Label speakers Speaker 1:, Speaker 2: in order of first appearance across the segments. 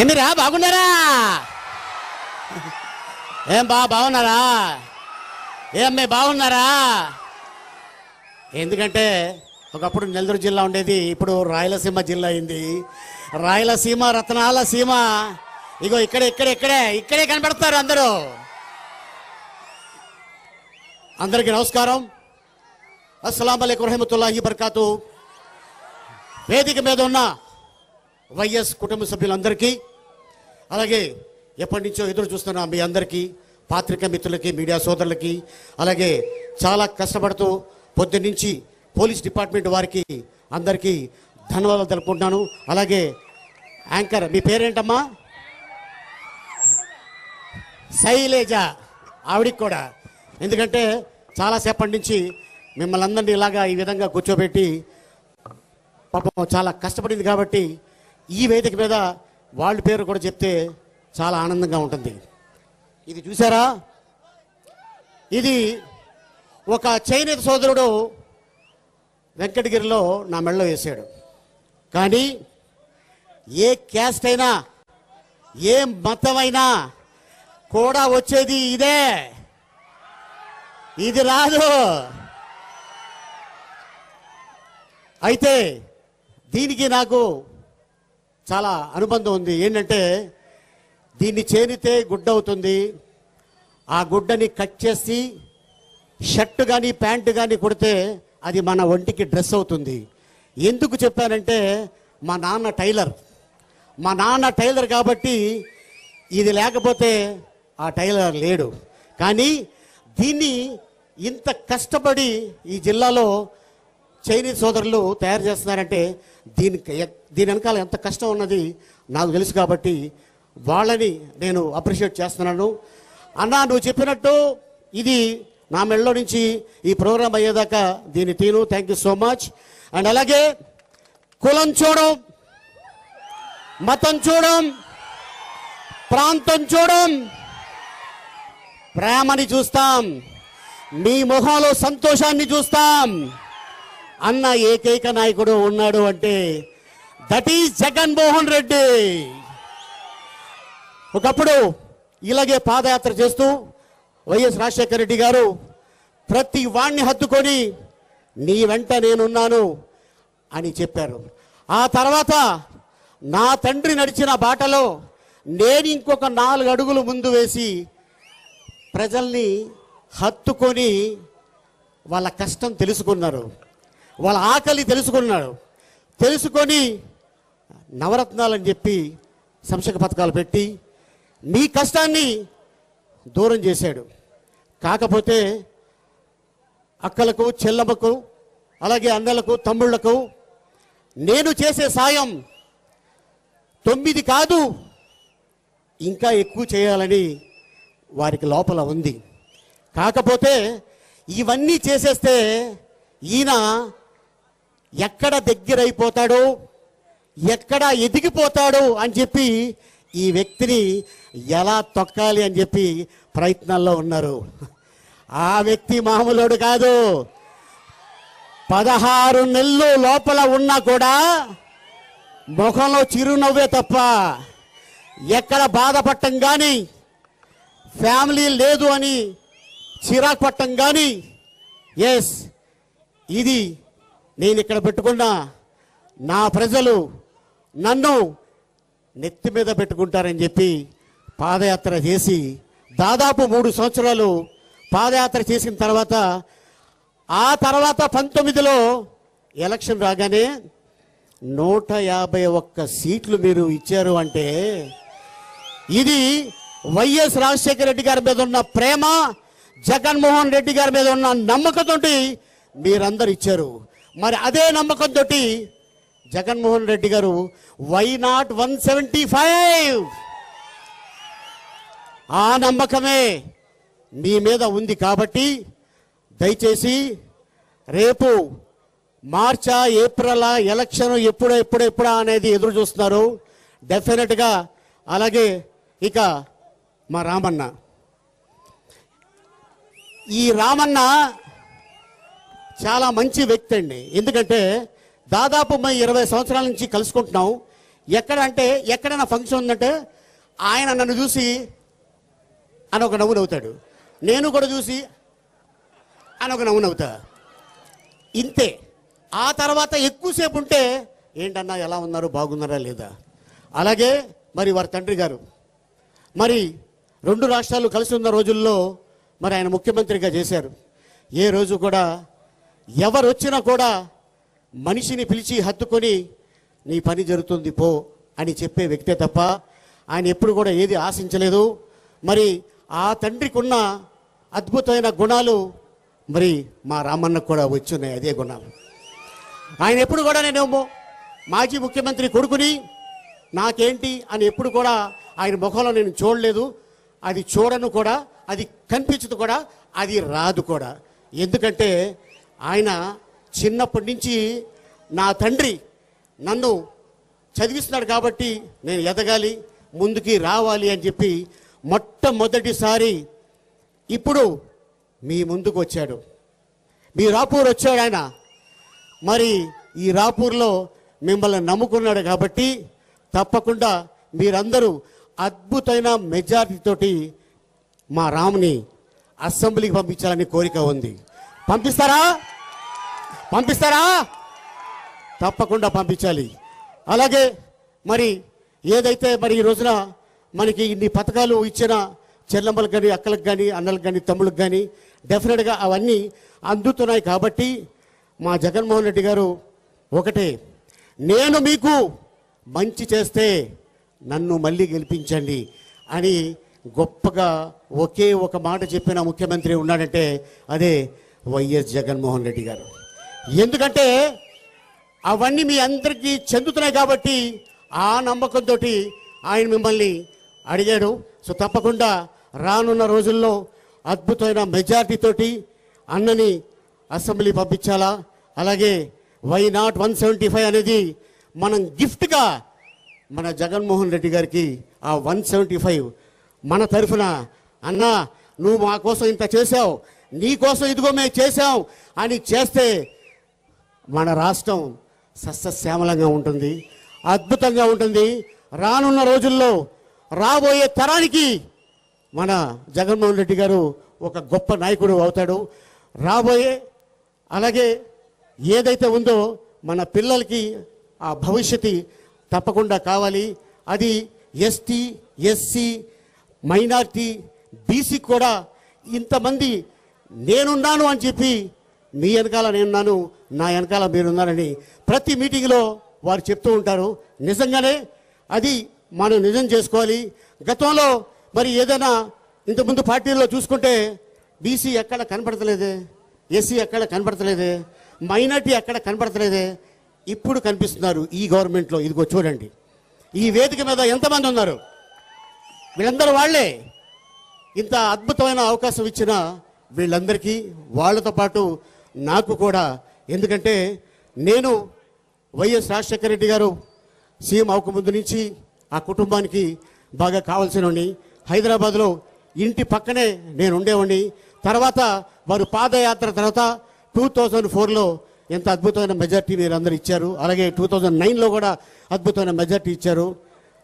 Speaker 1: ఏందిరా బాగున్నారా? ఏం బా బాగున్నారా? ఏ మీ బాగున్నారా? ఎందుకంటే ఒకప్పుడు నెల్లూరు జిల్లా ఉండేది ఇప్పుడు రాయలసీమ జిల్లా అయింది. రాయలసీమ రత్నాల సీమ. ఇగో ఇక్కడే ఇక్కడే ఇక్కడే ఇక్కడే కనబడతారు అందరూ. అందరికీ నమస్కారం. అస్సలం అయికు రహమతుల్లాహి బర్కాతు వేదిక మీద ఉన్న వైఎస్ కుటుంబ సభ్యులందరికీ అలాగే ఎప్పటి నుంచో ఎదురు చూస్తున్న మీ అందరికీ పాత్రిక మిత్రులకి మీడియా సోదరులకి అలాగే చాలా కష్టపడుతూ పొద్దున్నుంచి పోలీస్ డిపార్ట్మెంట్ వారికి అందరికీ ధన్యవాదాలు తెలుపుకుంటున్నాను. అలాగే యాంకర్ మీ పేరేంటమ్మా? శైలేజ ఆవిడికి కూడా. ఎందుకంటే చాలాసేపటి నుంచి మిమ్మల్ని అందరినీ ఇలాగా ఈ విధంగా కూర్చోబెట్టి పాపం చాలా కష్టపడింది కాబట్టి ఈ వేదిక మీద వాళ్ళ పేరు కూడా చెప్తే చాలా ఆనందంగా ఉంటుంది. ఇది చూసారా? ఇది ఒక చైనీత సోదరుడు వెంకటగిరిలో నా మెళ్ళలో వేసాడు. కానీ ఏ క్యాస్ట్ అయినా ఏ మతమైనా కూడా వచ్చేది ఇదే. ఇది రాదు. అయితే దీనికి నాకు చాలా అనుబంధం ఉంది. ఏంటంటే దీన్ని చేరితే గుడ్డ అవుతుంది ఆ గుడ్డని కట్ చేసి షర్ట్ కానీ ప్యాంటు కానీ కుడితే అది మన ఒంటికి డ్రెస్ అవుతుంది. ఎందుకు చెప్పానంటే మా నాన్న టైలర్. మా నాన్న టైలర్ కాబట్టి ఇది లేకపోతే ఆ టైలర్ లేడు. కానీ దీన్ని ఇంత కష్టపడి ఈ జిల్లాలో చైనీస్ సోదరులు తయారు చేస్తున్నారంటే దీనికి దీని వెనకాల ఎంత కష్టం ఉన్నది నాకు తెలుసు కాబట్టి వాళ్ళని నేను అప్రిషియేట్ చేస్తున్నాను. అన్నా నువ్వు చెప్పినట్టు ఇది నా మెళ్ళలో నుంచి ఈ ప్రోగ్రాం అయ్యేదాకా దీన్ని తీను. Thank you so much and అలాగే కులం చూడం మతం చూడం ప్రాంతం చూడం ప్రేమని చూస్తాం మీ మొహంలో సంతోషాన్ని చూస్తాం. అన్న ఏకైక నాయకుడు ఉన్నాడు అంటే దట్ ఈజ్ జగన్మోహన్ రెడ్డి. ఒకప్పుడు ఇలాగే పాదయాత్ర చేస్తూ వైఎస్ రాజశేఖర రెడ్డి గారు ప్రతి వాణ్ణి హత్తుకొని నీ వెంట నేనున్నాను అని చెప్పారు. ఆ తర్వాత నా తండ్రి నడిచిన బాటలో నేను ఇంకొక నాలుగు అడుగులు ముందు వేసి ప్రజల్ని హత్తుకొని వాళ్ళ కష్టం తెలుసుకున్నారు. వాళ్ళ ఆకలి తెలుసుకున్నాడు. తెలుసుకొని నవరత్నాలని చెప్పి సంక్షేమ పథకాలు పెట్టి మీ కష్టాన్ని దూరం చేశాడు. కాకపోతే అక్కలకు చెల్లమ్మకు అలాగే అన్నలకు తమ్ముళ్ళకు నేను చేసే సాయం తొమ్మిది కాదు ఇంకా ఎక్కువ చేయాలని వారికి లోపల ఉంది. కాకపోతే ఇవన్నీ చేసేస్తే ఈయన ఎక్కడ దగ్గరైపోతాడో? ఎక్కడ ఎదిగిపోతాడు? అని చెప్పి ఈ వ్యక్తిని ఎలా తొక్కాలి అని చెప్పి ప్రయత్నాల్లో ఉన్నారు. ఆ వ్యక్తి మామూలుడు కాదు. పదహారు నెలలు లోపల ఉన్నా కూడా ముఖంలో చిరునవ్వే తప్ప ఎక్కడ బాధపడటం కానీ ఫ్యామిలీ లేదు అని చిరాకు పట్టం కానీ ఎస్ ఇది నేను ఇక్కడ పెట్టుకున్న నా ప్రజలు నన్ను నెత్తి మీద పెట్టుకుంటారని చెప్పి పాదయాత్ర చేసి దాదాపు మూడు సంవత్సరాలు పాదయాత్ర చేసిన తర్వాత ఆ తర్వాత పంతొమ్మిదిలో ఎలక్షన్ రాగానే నూట యాభై ఒక్క సీట్లు మీరు ఇచ్చారు అంటే ఇది వైఎస్ రాజశేఖర రెడ్డి గారి మీద ఉన్న ప్రేమ జగన్మోహన్ రెడ్డి గారి మీద ఉన్న నమ్మకంతో మీరందరు ఇచ్చారు మరి అదే నమ్మకంతో జగన్మోహన్ రెడ్డి గారు why not one seventy five ఆ నమ్మకమే మీ మీద ఉంది కాబట్టి దయచేసి రేపు మార్చా ఏప్రిలా ఎలక్షన్ ఎప్పుడు ఎప్పుడు ఎప్పుడా అనేది ఎదురు చూస్తున్నారు. డెఫినెట్గా అలాగే ఇక మా రామన్న. ఈ రామన్న చాలా మంచి వ్యక్తి అండి. ఎందుకంటే దాదాపు మేము ఇరవై సంవత్సరాల నుంచి కలుసుకుంటున్నాం. ఎక్కడ అంటే ఎక్కడైనా ఫంక్షన్ ఉందంటే ఆయన నన్ను చూసి అని ఒక నవ్వు నవ్వుతాడు. నేను కూడా చూసి అని ఒక నవ్వు నవ్వుతా. ఇంతే. ఆ తర్వాత ఎక్కువసేపు ఉంటే ఏంటన్నా ఎలా ఉన్నారు? బాగున్నారా లేదా? అలాగే మరి వారి తండ్రి గారు. మరి రెండు రాష్ట్రాలు కలిసి ఉన్న రోజుల్లో మరి ఆయన ముఖ్యమంత్రిగా చేశారు. ఏ రోజు కూడా ఎవరు వచ్చినా కూడా మనిషిని పిలిచి హత్తుకొని నీ పని జరుగుతుంది పో అని చెప్పే వ్యక్తే తప్ప ఆయన ఎప్పుడు కూడా ఏది ఆశించలేదు. మరి ఆ తండ్రికి ఉన్న అద్భుతమైన గుణాలు మరి మా రామన్నకు కూడా వచ్చున్నాయి అదే గుణాలు. ఆయన ఎప్పుడు కూడా నేనేమో మాజీ ముఖ్యమంత్రి కొడుకుని నాకేంటి అని ఎప్పుడు కూడా ఆయన ముఖంలో నేను చూడలేదు. అది చూడను కూడా అది కనిపించదు కూడా అది రాదు కూడా. ఎందుకంటే ఆయన చిన్నప్పటి నుంచి నా తండ్రి నన్ను చదివిస్తున్నాడు కాబట్టి నేను ఎదగాలి ముందుకి రావాలి అని చెప్పి మొట్టమొదటిసారి ఇప్పుడు మీ ముందుకు వచ్చాడు. మీ రాపూర్ వచ్చాడు ఆయన. మరి ఈ రాపూర్లో మిమ్మల్ని నమ్ముకున్నాడు కాబట్టి తప్పకుండా మీరందరూ అద్భుతమైన మెజారిటీతోటి మా రాముని అసెంబ్లీకి పంపించాలని కోరిక ఉంది. పంపిస్తారా? పంపిస్తారా? తప్పకుండా పంపించాలి. అలాగే మరి ఏదైతే మరి ఈ రోజున మనకి ఇన్ని పథకాలు ఇచ్చిన చెల్లమ్మలకు కానీ అక్కలకు కానీ అన్నలకు కానీ తమ్ముళ్ళకి కానీ డెఫినెట్గా అవన్నీ అందుతున్నాయి కాబట్టి మా జగన్మోహన్ రెడ్డి గారు ఒకటే నేను మీకు మంచి చేస్తే నన్ను మళ్ళీ గెలిపించండి అని గొప్పగా ఒకే ఒక మాట చెప్పిన ముఖ్యమంత్రి ఉన్నాడంటే అదే వైఎస్ జగన్మోహన్ రెడ్డి గారు. ఎందుకంటే అవన్నీ మీ అందరికీ చెందుతున్నాయి కాబట్టి ఆ నమ్మకంతో ఆయన మిమ్మల్ని అడిగాడు. సో తప్పకుండా రానున్న రోజుల్లో అద్భుతమైన మెజార్టీతోటి అన్నని అసెంబ్లీ పంపించాలా? అలాగే why not one seventy five అనేది మనం గిఫ్ట్గా మన జగన్మోహన్ రెడ్డి గారికి ఆ వన్ సెవెంటీ ఫైవ్ మన తరఫున అన్నా నువ్వు మా కోసం ఇంత చేసావు నీ కోసం ఇదిగో మేము చేసాం అని చేస్తే మన రాష్ట్రం సస్యశ్యామలంగా ఉంటుంది అద్భుతంగా ఉంటుంది. రానున్న రోజుల్లో రాబోయే తరానికి మన జగన్మోహన్ రెడ్డి గారు ఒక గొప్ప నాయకుడు అవుతాడు. రాబోయే అలాగే ఏదైతే ఉందో మన పిల్లలకి ఆ భవిష్యత్తు తప్పకుండా కావాలి. అది ఎస్టీ ఎస్సీ మైనార్టీ బీసీ కూడా ఇంతమంది నేనున్నాను అని చెప్పి మీ వెనకాల నేనున్నాను నా వెనకాల మీరున్నారని ప్రతి మీటింగ్లో వారు చెప్తూ ఉంటారు. నిజంగానే అది మనం నిజం చేసుకోవాలి. గతంలో మరి ఏదైనా ఇంతకుముందు పార్టీల్లో చూసుకుంటే బీసీ ఎక్కడ కనపడతలేదే ఎస్సీ ఎక్కడ కనపడతలేదే మైనార్టీ ఎక్కడ కనపడతలేదే ఇప్పుడు కనిపిస్తున్నారు ఈ గవర్నమెంట్లో. ఇదిగో చూడండి. ఈ వేదిక మీద ఎంతమంది ఉన్నారు? వీళ్ళందరూ వాళ్ళే. ఇంత అద్భుతమైన అవకాశం ఇచ్చిన వీళ్ళందరికీ వాళ్ళతో పాటు నాకు కూడా. ఎందుకంటే నేను వైఎస్ రాజశేఖర రెడ్డి గారు సీఎం అవ్వకముందు నుంచి ఆ కుటుంబానికి బాగా కావాల్సినవాడిని హైదరాబాద్లో ఇంటి పక్కనే నేను ఉండేవాడిని. తర్వాత వారు పాదయాత్ర తర్వాత టూ థౌజండ్ ఫోర్లో ఎంత అద్భుతమైన మెజార్టీ మీరు అందరూ ఇచ్చారు. అలాగే టూ థౌజండ్ నైన్లో కూడా అద్భుతమైన మెజార్టీ ఇచ్చారు.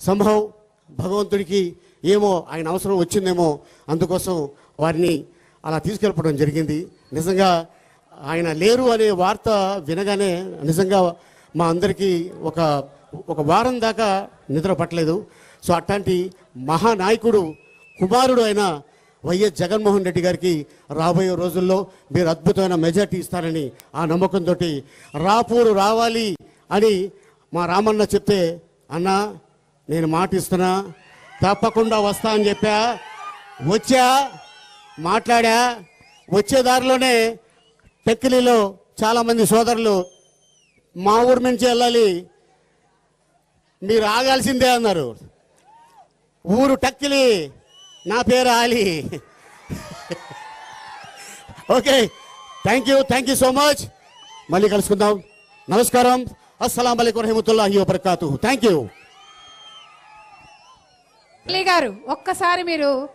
Speaker 1: సంభవం భగవంతుడికి ఏమో ఆయన అవసరం వచ్చిందేమో అందుకోసం వారిని అలా తీసుకెళ్ళిపోవడం జరిగింది. నిజంగా ఆయన లేరు అనే వార్త వినగానే నిజంగా మా అందరికీ ఒక ఒక వారం దాకా నిద్ర పట్టలేదు. సో అట్లాంటి మహానాయకుడు కుమారుడు అయిన వైఎస్ జగన్మోహన్ రెడ్డి గారికి రాబోయే రోజుల్లో మీరు అద్భుతమైన మెజార్టీ ఇస్తారని ఆ నమ్మకంతో రాపూరు రావాలి అని మా రామన్న చెప్తే అన్నా నేను మాట ఇస్తున్నా. తప్పకుండా వస్తా అని చెప్పా. వచ్చా మాట్లాడా. వచ్చే దారిలోనే పెక్కిలిలో చాలామంది సోదరులు మా ఊరు నుంచి వెళ్ళాలి మీరు ఆగాల్సిందే అన్నారు. ఊరు టక్కిలి నా పేరు Ali. Okay thank you thank you so much. మళ్ళీ కలుసుకుందాం. నమస్కారం. అస్సలం అలైకు రహమతుల్లాహి వబర్కాతు థ్యాంక్ యూ.
Speaker 2: గారు ఒక్కసారి మీరు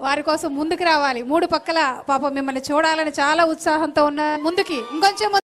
Speaker 2: వారి కోసం ముందుకు రావాలి. మూడు పక్కల పాపం మిమ్మల్ని చూడాలని చాలా ఉత్సాహంతో ఉన్న ముందుకి ఇంకొంచెం